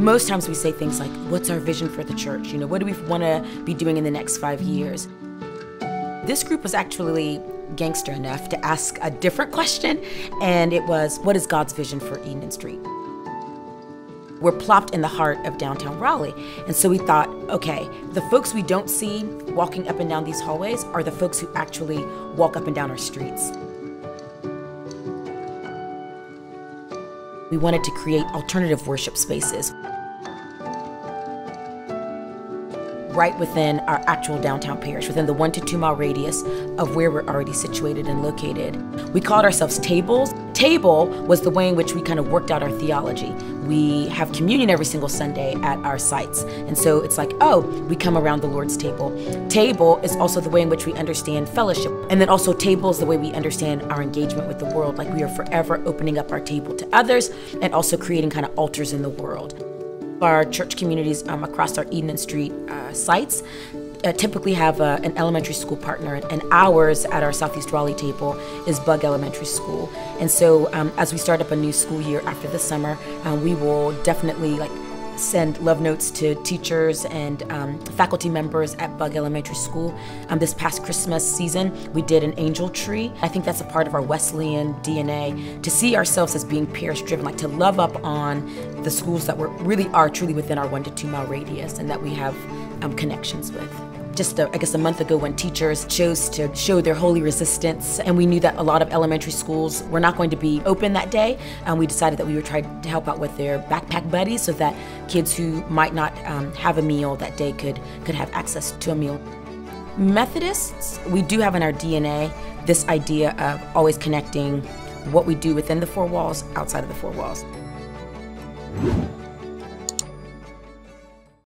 Most times we say things like, What's our vision for the church? You know, what do we want to be doing in the next five years? This group was actually gangster enough to ask a different question, and it was, What is God's vision for Edenton Street? We're plopped in the heart of downtown Raleigh. And so we thought, okay, the folks we don't see walking up and down these hallways are the folks who actually walk up and down our streets. We wanted to create alternative worship spaces right within our actual downtown parish, within the one to two mile radius of where we're already situated and located. We called ourselves tables. Table was the way in which we kind of worked out our theology. We have communion every single Sunday at our sites. And so it's like, oh, we come around the Lord's table. Table is also the way in which we understand fellowship. And then also, table is the way we understand our engagement with the world. Like we are forever opening up our table to others and also creating kind of altars in the world. Our church communities um, across our Edenton Street uh, sites uh, typically have uh, an elementary school partner, and ours at our Southeast Raleigh table is Bugg Elementary School. And so, um, as we start up a new school year after the summer, um, we will definitely like send love notes to teachers and um, faculty members at Bugg Elementary School. Um, this past Christmas season, we did an angel tree. I think that's a part of our Wesleyan DNA to see ourselves as being peers driven, like to love up on the schools that we really are truly within our one to two mile radius and that we have um, connections with just I guess a month ago when teachers chose to show their holy resistance and we knew that a lot of elementary schools were not going to be open that day and we decided that we would try to help out with their backpack buddies so that kids who might not um, have a meal that day could could have access to a meal. Methodists, we do have in our DNA this idea of always connecting what we do within the four walls outside of the four walls.